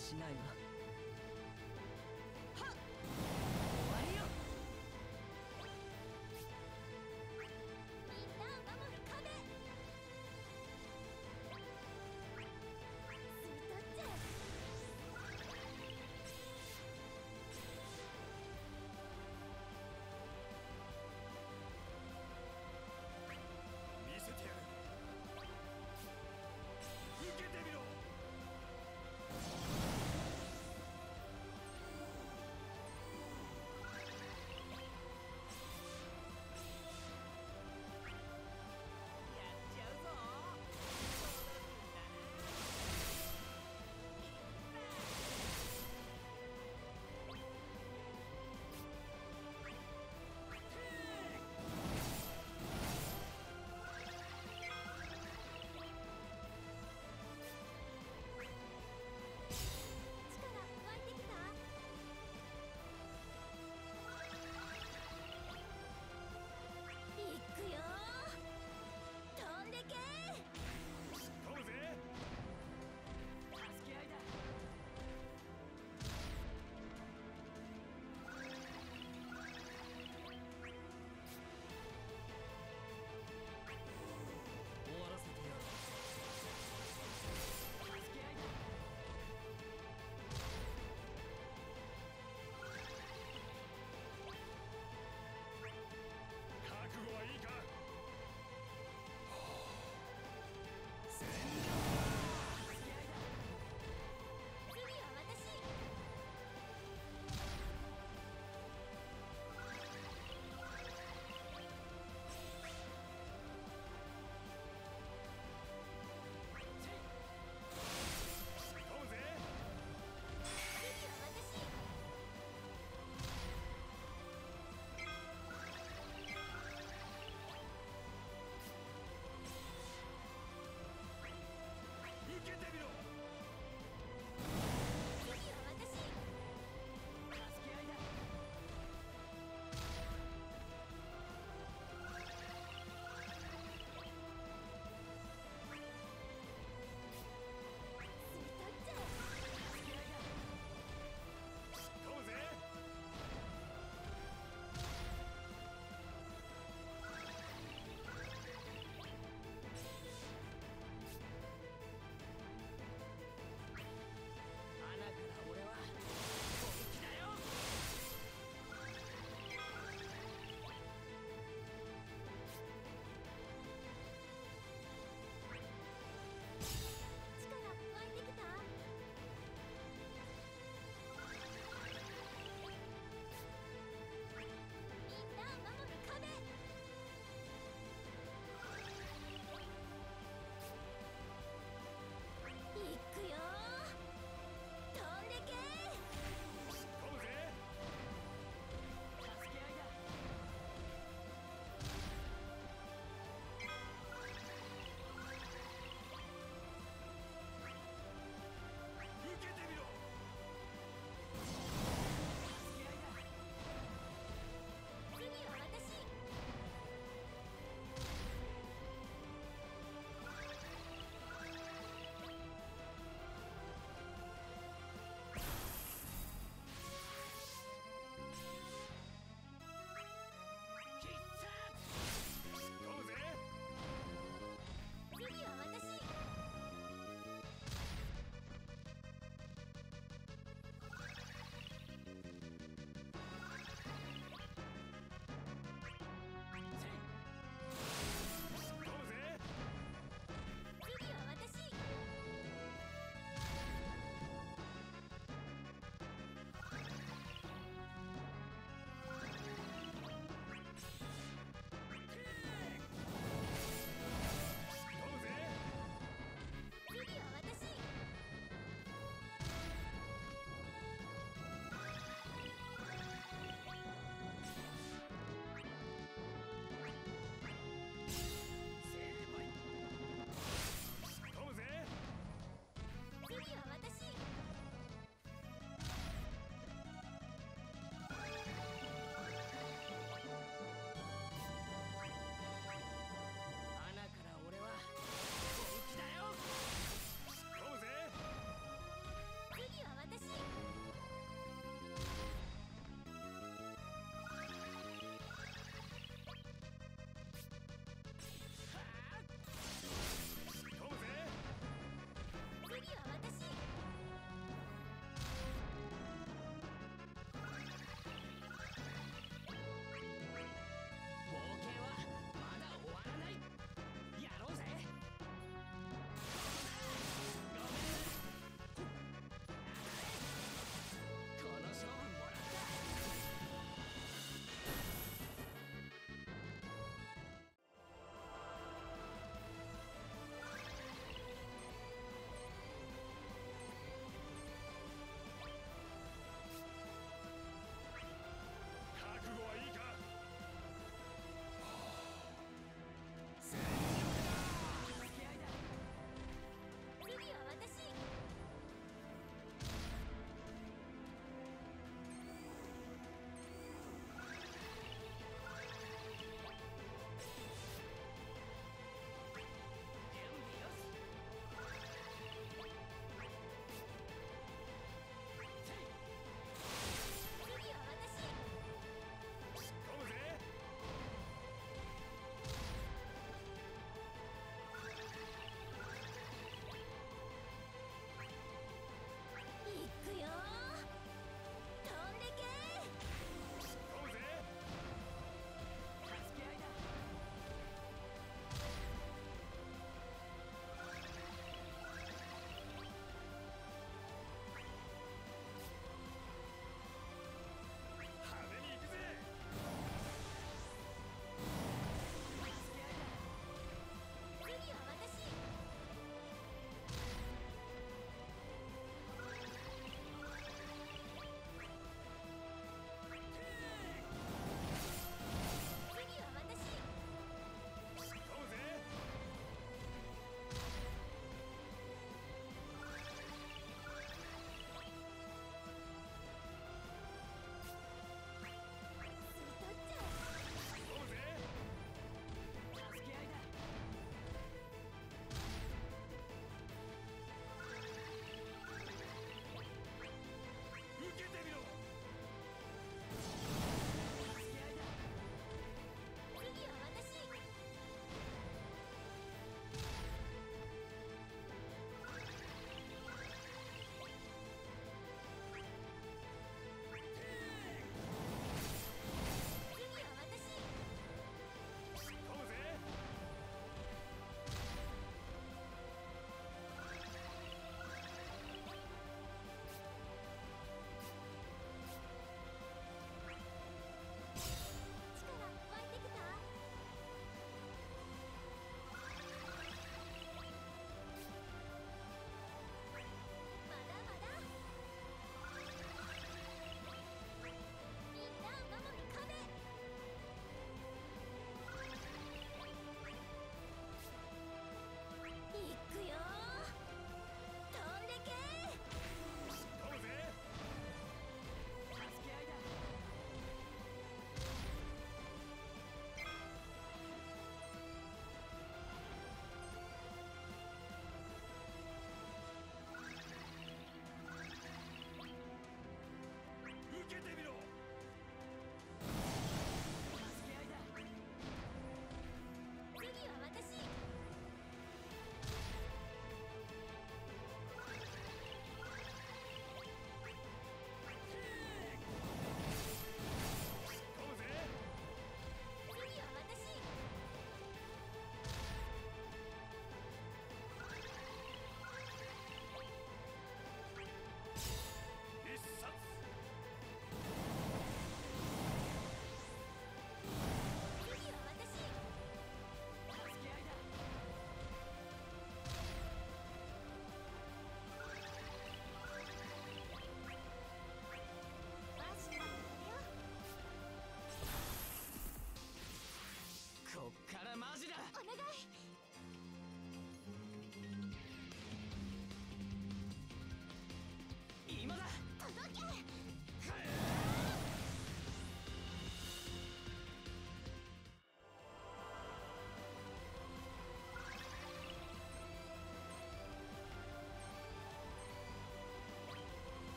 しないわ。